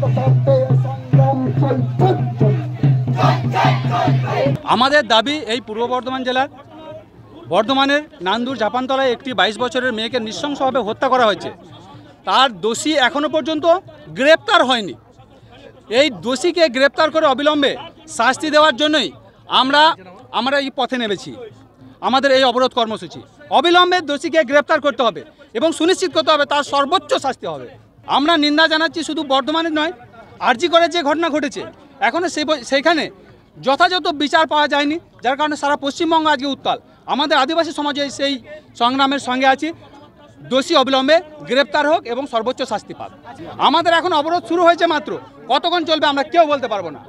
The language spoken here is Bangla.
importante আমাদের দাবি এই পূর্ব বর্ধমান জেলার বর্ধমানের নান্দুর জাপানতলায় একটি বাইশ বছরের মেয়েকে নৃশংসভাবে হত্যা করা হয়েছে। তার দোষী এখনও পর্যন্ত গ্রেপ্তার হয়নি। এই দোষীকে গ্রেপ্তার করে অবিলম্বে শাস্তি দেওয়ার জন্যই আমরা আমরা এই পথে নেমেছি। আমাদের এই অবরোধ কর্মসূচি। অবিলম্বে দোষীকে গ্রেপ্তার করতে হবে এবং সুনিশ্চিত করতে হবে তার সর্বোচ্চ শাস্তি হবে। আমরা নিন্দা জানাচ্ছি শুধু বর্ধমানের নয় আরজি করে যে ঘটনা ঘটেছে এখনও সেই সেইখানে যথাযথ বিচার পাওয়া যায়নি, যার কারণে সারা পশ্চিমবঙ্গ আজকে উত্তাল আমাদের আদিবাসী সমাজে সেই সংগ্রামের সঙ্গে আছি। দোষী অবিলম্বে গ্রেপ্তার হোক এবং সর্বোচ্চ শাস্তি পাক। আমাদের এখন অবরোধ শুরু হয়েছে মাত্র, কতক্ষণ চলবে আমরা কেউ বলতে পারব না।